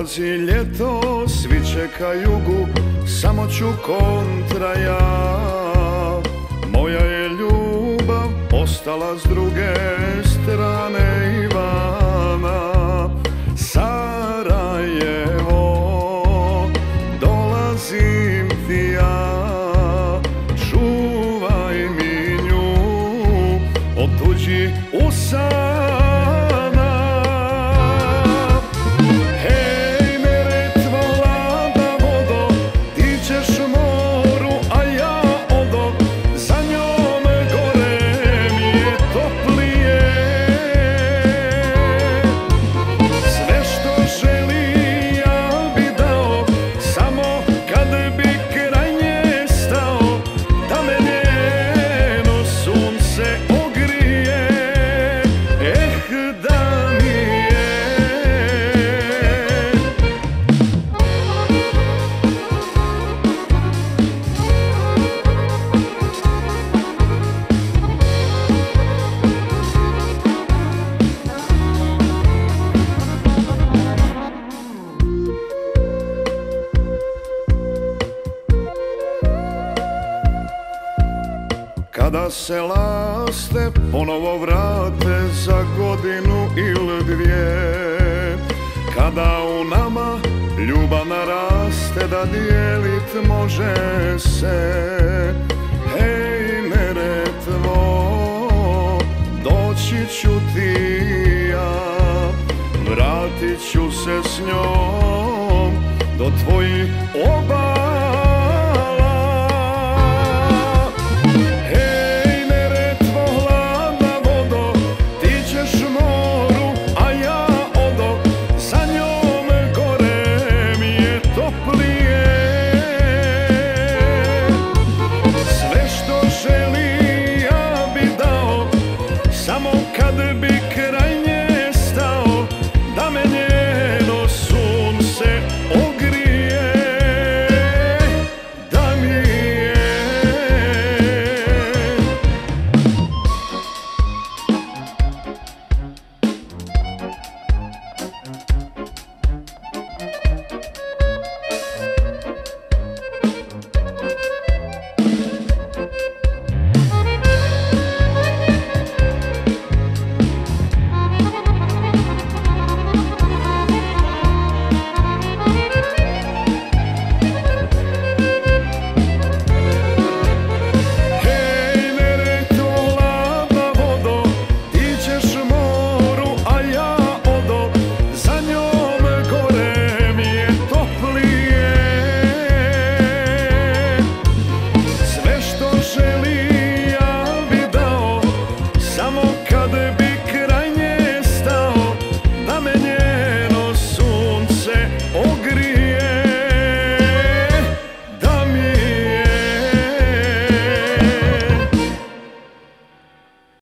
Dolazi ljeto, svi čeka jugu, samo ću kontra ja. Moja je ljubav ostala s druge strane Ivana Sarajevo, dolazim ti ja. Čuvaj mi nju od tuđi usana Kada se laste ponovo vrate za godinu ili dvije. Kada u nama ljubav naraste da dijelit može se. Hej Neretvo, doći ću ti ja. Vratit ću se s njom do tvojih oba взгляды